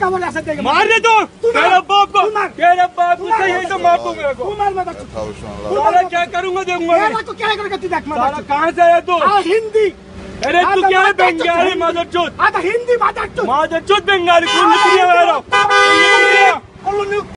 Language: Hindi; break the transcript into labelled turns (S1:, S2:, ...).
S1: कमर ऐसा देगा
S2: मार दे तो
S1: तू मार।
S2: तेरा बाप को
S1: तू मार।
S2: तेरा बाप को
S1: तू मार।
S2: सही तो मार दूंगा मेरे को
S1: तू मार बता
S2: साला क्या करूंगा देखूंगा
S1: मेरा
S2: मैं
S1: तो क्या करेगा तू देख
S2: साला
S1: मदर
S2: कहाँ से आया तू
S1: आ हिंदी
S2: अरे तू क्या है बंगाली मादरचोद
S1: आता हिंदी
S2: मादरचोद मादरचोद बंगाली
S1: तू
S2: निकली है?
S1: मेरा